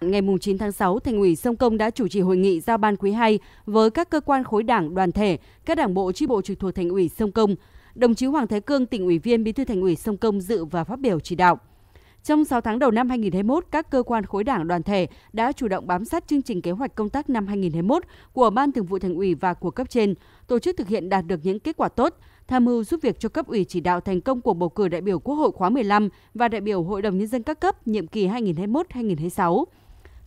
Ngày 9 tháng 6, Thành ủy Sông Công đã chủ trì hội nghị giao ban quý 2 với các cơ quan khối đảng, đoàn thể, các đảng bộ chi bộ trực thuộc Thành ủy Sông Công. Đồng chí Hoàng Thái Cương, tỉnh ủy viên, Bí thư Thành ủy Sông Công dự và phát biểu chỉ đạo. Trong 6 tháng đầu năm 2021, các cơ quan khối đảng đoàn thể đã chủ động bám sát chương trình kế hoạch công tác năm 2021 của Ban Thường vụ Thành ủy và của cấp trên, tổ chức thực hiện đạt được những kết quả tốt, tham mưu giúp việc cho cấp ủy chỉ đạo thành công cuộc bầu cử đại biểu Quốc hội khóa 15 và đại biểu Hội đồng nhân dân các cấp nhiệm kỳ 2021-2026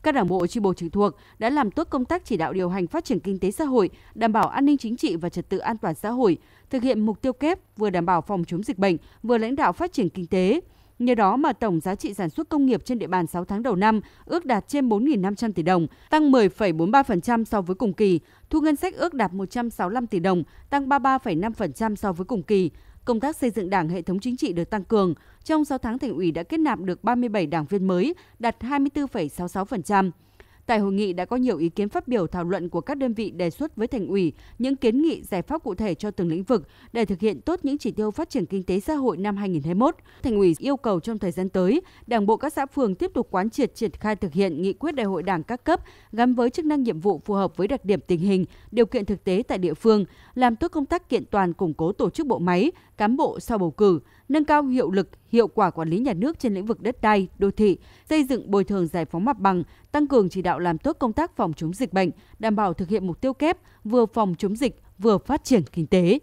các đảng bộ chi bộ trực thuộc đã làm tốt công tác chỉ đạo điều hành phát triển kinh tế xã hội, đảm bảo an ninh chính trị và trật tự an toàn xã hội, thực hiện mục tiêu kép vừa đảm bảo phòng chống dịch bệnh, vừa lãnh đạo phát triển kinh tế. Nhờ đó mà tổng giá trị sản xuất công nghiệp trên địa bàn 6 tháng đầu năm ước đạt trên 4.500 tỷ đồng, tăng 10,43% so với cùng kỳ. Thu ngân sách ước đạt 165 tỷ đồng, tăng 33,5% so với cùng kỳ. Công tác xây dựng Đảng hệ thống chính trị được tăng cường. Trong 6 tháng Thành ủy đã kết nạp được 37 đảng viên mới, đạt 24,66%. Tại hội nghị đã có nhiều ý kiến phát biểu thảo luận của các đơn vị đề xuất với thành ủy những kiến nghị giải pháp cụ thể cho từng lĩnh vực để thực hiện tốt những chỉ tiêu phát triển kinh tế xã hội năm 2021. Thành ủy yêu cầu trong thời gian tới, Đảng bộ các xã phường tiếp tục quán triệt triển khai thực hiện nghị quyết đại hội Đảng các cấp gắn với chức năng nhiệm vụ phù hợp với đặc điểm tình hình, điều kiện thực tế tại địa phương, làm tốt công tác kiện toàn củng cố tổ chức bộ máy, cán bộ sau bầu cử, nâng cao hiệu lực, hiệu quả quản lý nhà nước trên lĩnh vực đất đai, đô thị, xây dựng bồi thường giải phóng mặt bằng, tăng cường chỉ đạo đạo làm tốt công tác phòng chống dịch bệnh, đảm bảo thực hiện mục tiêu kép vừa phòng chống dịch vừa phát triển kinh tế.